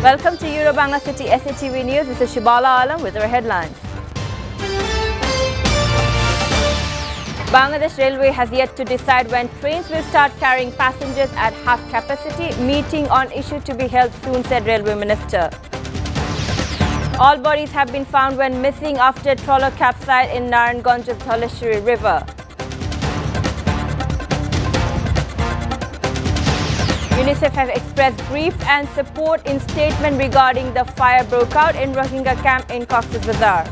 Welcome to Eurobangla City SATV News. This is Shibala Alam with our headlines. Bangladesh Railway has yet to decide when trains will start carrying passengers at half capacity. Meeting on issue to be held soon, said Railway Minister. All bodies have been found when missing after trawler capsized in Narayanganj's Dhaleshwari River. UNICEF have expressed grief and support in statement regarding the fire broke out in Rohingya camp in Cox's Bazar.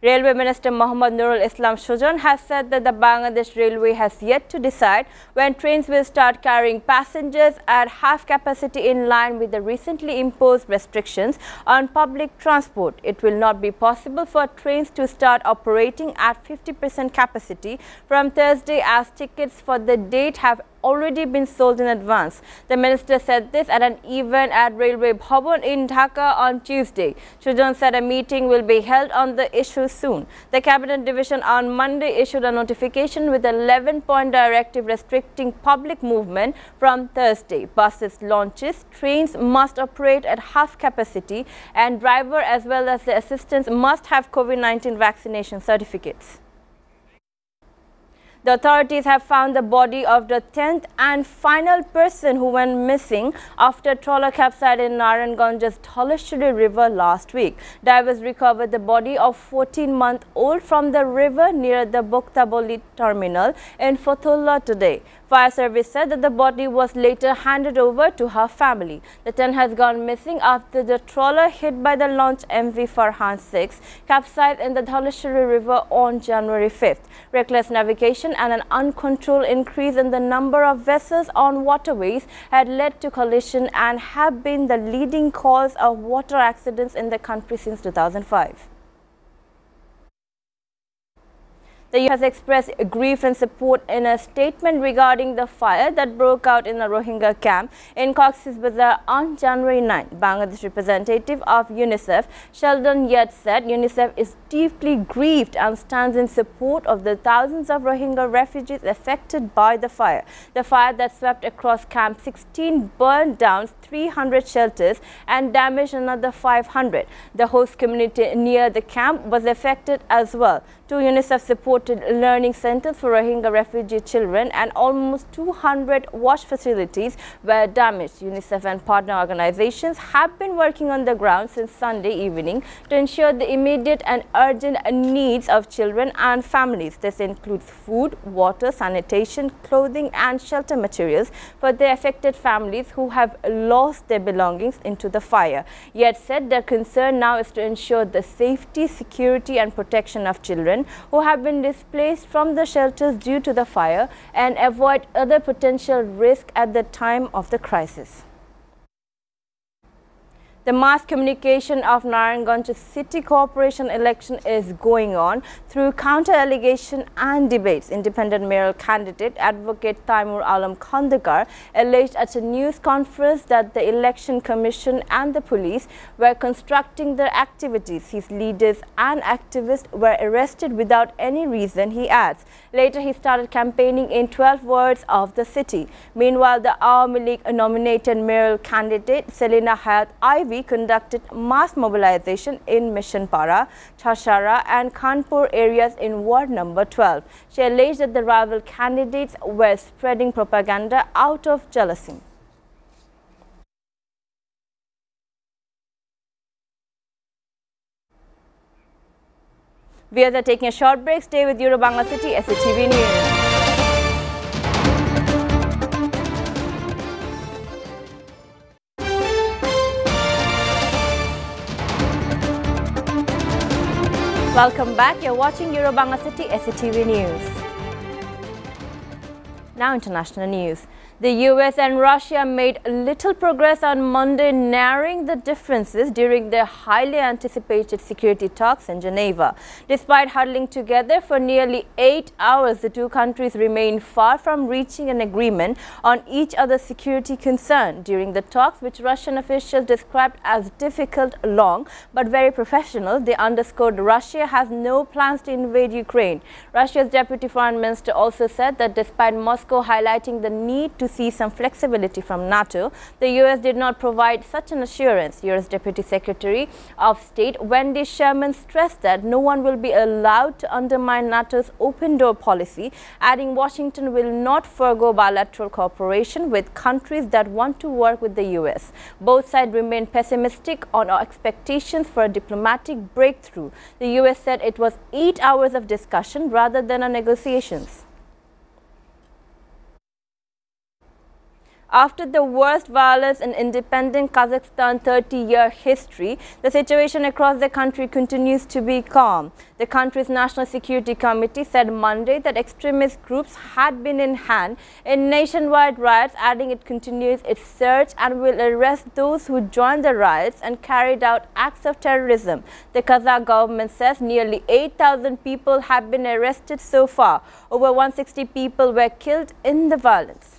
Railway Minister Mohammad Nurul Islam Sujan has said that the Bangladesh Railway has yet to decide when trains will start carrying passengers at half capacity in line with the recently imposed restrictions on public transport. It will not be possible for trains to start operating at 50% capacity from Thursday as tickets for the date have already been sold in advance. The minister said this at an event at Railway Bhavan in Dhaka on Tuesday. Sujan said a meeting will be held on the issue soon. The Cabinet Division on Monday issued a notification with 11-point directive restricting public movement from Thursday. Buses launches, trains must operate at half capacity and driver as well as the assistants must have COVID-19 vaccination certificates. The authorities have found the body of the 10th and final person who went missing after a trawler capsized in Narayanganj's Dhaleshwari River last week. Divers recovered the body of 14-month-old from the river near the Boktaboli terminal in Fatullah today. Fire service said that the body was later handed over to her family. The 10 has gone missing after the trawler hit by the launch MV Farhan 6 capsized in the Dhaleshwari River on January 5th. Reckless navigation and an uncontrolled increase in the number of vessels on waterways had led to collision and have been the leading cause of water accidents in the country since 2005. The EU has expressed grief and support in a statement regarding the fire that broke out in the Rohingya camp in Cox's Bazar on January 9. Bangladesh representative of UNICEF, Sheldon Yett said UNICEF is deeply grieved and stands in support of the thousands of Rohingya refugees affected by the fire. The fire that swept across Camp 16 burned down 300 shelters and damaged another 500. The host community near the camp was affected as well. Two UNICEF supported learning centers for Rohingya refugee children and almost 200 wash facilities were damaged. UNICEF and partner organizations have been working on the ground since Sunday evening to ensure the immediate and urgent needs of children and families. This includes food, water, sanitation, clothing and shelter materials for the affected families who have lost their belongings into the fire. Yett said their concern now is to ensure the safety, security and protection of children who have been displaced from the shelters due to the fire and avoid other potential risk at the time of the crisis. The mass communication of Narayanganj City Corporation election is going on through counter-allegation and debates. Independent mayoral candidate Advocate Taimur Alam Khandaker alleged at a news conference that the Election Commission and the police were constructing their activities. His leaders and activists were arrested without any reason, he adds. Later, he started campaigning in 12 wards of the city. Meanwhile, the Awami League nominated mayoral candidate Selina Hayat Ivy conducted mass mobilization in Mission Para, Chashara and Khanpur areas in ward number 12. She alleged that the rival candidates were spreading propaganda out of jealousy. We are taking a short break. Stay with Eurobangla City SATV News. Welcome back. You're watching Eurobangla City SATV News. Now international news. The US and Russia made little progress on Monday, narrowing the differences during their highly anticipated security talks in Geneva. Despite huddling together for nearly eight hours, the two countries remain far from reaching an agreement on each other's security concern. During the talks, which Russian officials described as difficult, long, but very professional, they underscored Russia has no plans to invade Ukraine. Russia's deputy foreign minister also said that despite Moscow highlighting the need to see some flexibility from NATO, the U.S. did not provide such an assurance. U.S. Deputy Secretary of State Wendy Sherman stressed that no one will be allowed to undermine NATO's open door policy, adding Washington will not forego bilateral cooperation with countries that want to work with the U.S. Both sides remain pessimistic on our expectations for a diplomatic breakthrough. The U.S. said it was eight hours of discussion rather than a negotiations. After the worst violence in independent Kazakhstan 30-year history, the situation across the country continues to be calm. The country's National Security Committee said Monday that extremist groups had been in hand in nationwide riots, adding it continues its search and will arrest those who joined the riots and carried out acts of terrorism. The Kazakh government says nearly 8,000 people have been arrested so far. Over 160 people were killed in the violence.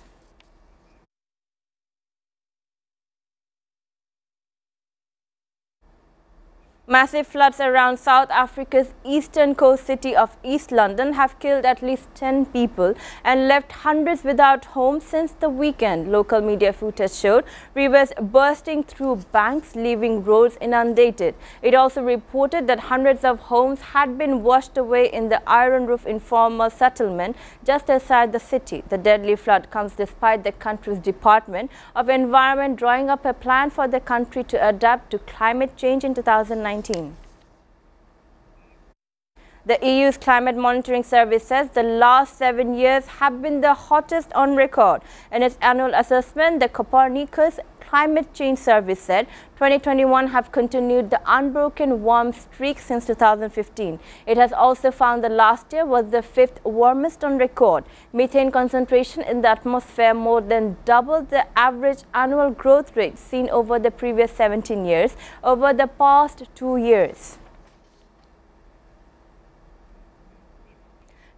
Massive floods around South Africa's eastern coast city of East London have killed at least 10 people and left hundreds without homes since the weekend. Local media footage showed rivers bursting through banks, leaving roads inundated. It also reported that hundreds of homes had been washed away in the Iron Roof informal settlement just outside the city. The deadly flood comes despite the country's Department of Environment drawing up a plan for the country to adapt to climate change in 2019. The EU's climate monitoring service says the last seven years have been the hottest on record. In its annual assessment, the Copernicus Climate Change Service said 2021 have continued the unbroken warm streak since 2015. It has also found the last year was the fifth warmest on record. Methane concentration in the atmosphere more than doubled the average annual growth rate seen over the previous 17 years over the past two years.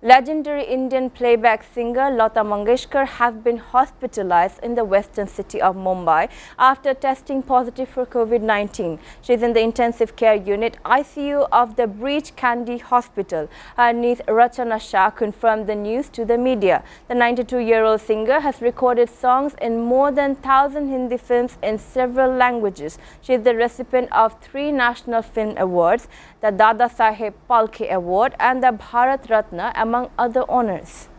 Legendary Indian playback singer Lata Mangeshkar has been hospitalized in the western city of Mumbai after testing positive for COVID-19. She is in the intensive care unit ICU of the Breach Candy Hospital. Her niece Rachana Shah confirmed the news to the media. The 92-year-old singer has recorded songs in more than 1,000 Hindi films in several languages. She is the recipient of three National Film Awards, the Dada Saheb Phalke Award and the Bharat Ratna among other honors.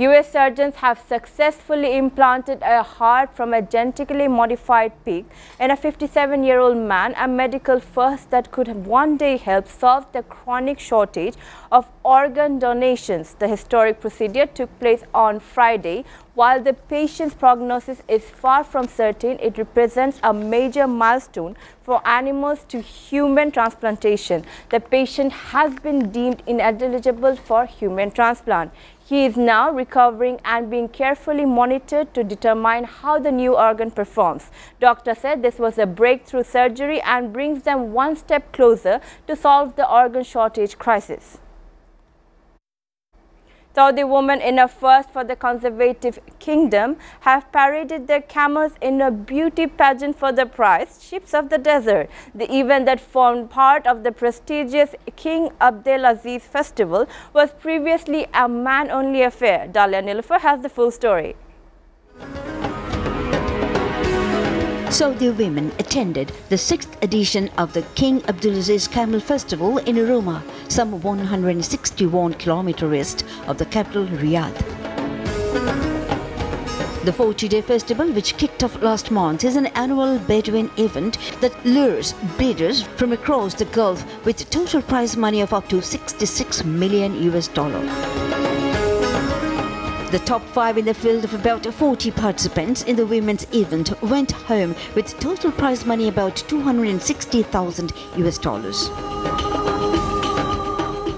US surgeons have successfully implanted a heart from a genetically modified pig in a 57-year-old man, a medical first that could one day help solve the chronic shortage of organ donations. The historic procedure took place on Friday. While the patient's prognosis is far from certain, it represents a major milestone for animals to human transplantation. The patient has been deemed ineligible for human transplant. He is now recovering and being carefully monitored to determine how the new organ performs. Doctor said this was a breakthrough surgery and brings them one step closer to solve the organ shortage crisis. Saudi women in a first for the conservative kingdom have paraded their camels in a beauty pageant for the prize Ships of the Desert. The event that formed part of the prestigious King Abdulaziz festival was previously a man-only affair. Dalia Nilfer has the full story. Saudi women attended the sixth edition of the King Abdulaziz Camel Festival in Aroma, some 161 kilometers east of the capital Riyadh. The 40-day festival, which kicked off last month, is an annual Bedouin event that lures bidders from across the Gulf with total prize money of up to 66 million US dollars. The top five in the field of about 40 participants in the women's event went home with total prize money about 260,000 US dollars.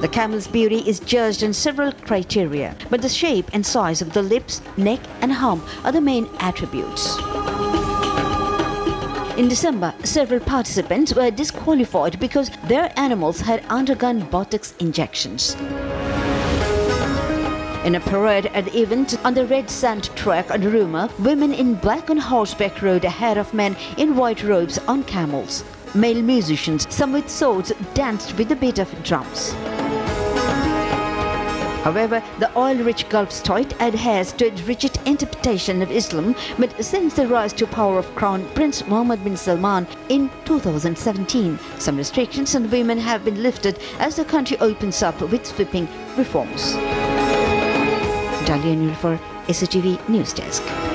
The camel's beauty is judged on several criteria, but the shape and size of the lips, neck and hump are the main attributes. In December, several participants were disqualified because their animals had undergone Botox injections. In a parade at the event on the red sand track at Ruma, women in black on horseback rode ahead of men in white robes on camels. Male musicians, some with swords, danced with the beat of drums. However, the oil-rich Gulf state adheres to its rigid interpretation of Islam, but since the rise to power of Crown Prince Mohammed bin Salman in 2017, some restrictions on women have been lifted as the country opens up with sweeping reforms. Dalia Nilfer, SATV News Desk.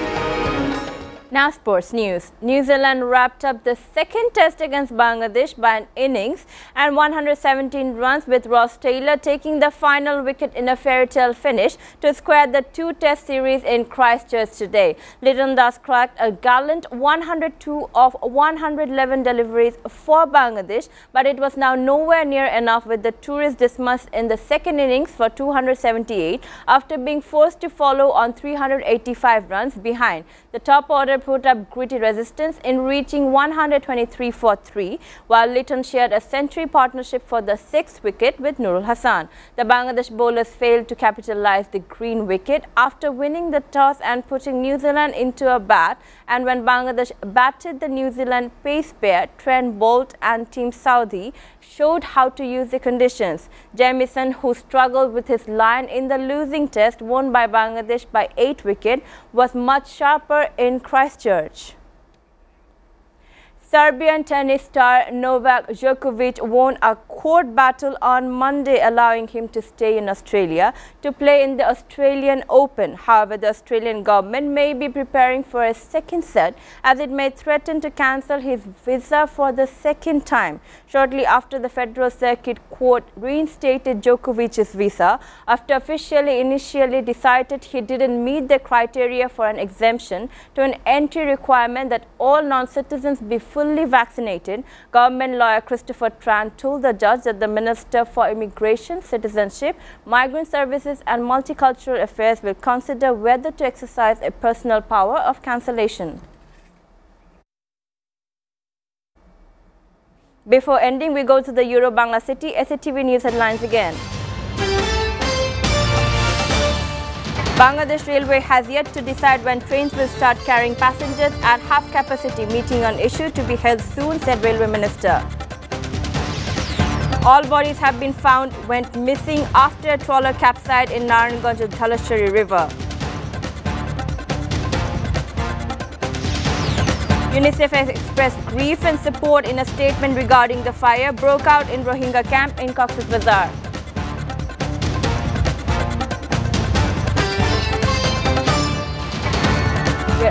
Now sports news. New Zealand wrapped up the second test against Bangladesh by an innings and 117 runs with Ross Taylor taking the final wicket in a fairy tale finish to square the two test series in Christchurch today. Liton Das cracked a gallant 102 of 111 deliveries for Bangladesh but it was now nowhere near enough with the tourists dismissed in the second innings for 278 after being forced to follow on 385 runs behind. The top order put up gritty resistance in reaching 123 for 3, while Liton shared a century partnership for the sixth wicket with Nurul Hassan. The Bangladesh bowlers failed to capitalize the green wicket after winning the toss and putting New Zealand into a bat. And when Bangladesh batted the New Zealand pace pair, Trent Boult and Tim Southee showed how to use the conditions. Jamieson, who struggled with his line in the losing test won by Bangladesh by 8 wicket, was much sharper in Christchurch. Serbian tennis star Novak Djokovic won a court battle on Monday, allowing him to stay in Australia to play in the Australian Open. However, the Australian government may be preparing for a second set as it may threaten to cancel his visa for the second time. Shortly after the Federal Circuit Court reinstated Djokovic's visa after officially initially decided he didn't meet the criteria for an exemption to an entry requirement that all non-citizens be fully vaccinated, government lawyer Christopher Tran told the judge that the Minister for Immigration, Citizenship, Migrant Services and Multicultural Affairs will consider whether to exercise a personal power of cancellation. Before ending, we go to the Euro Bangla City SATV news headlines again. Bangladesh Railway has yet to decide when trains will start carrying passengers at half capacity. Meeting on issue to be held soon, said Railway Minister. All bodies have been found went missing after a trawler capsized in Narayanganj Dhaleshwari River. UNICEF has expressed grief and support in a statement regarding the fire broke out in Rohingya camp in Cox's Bazar.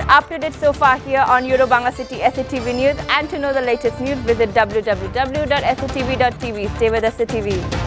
Up to date so far here on Eurobangla City SATV News and to know the latest news visit www.satv.tv. Stay with SATV.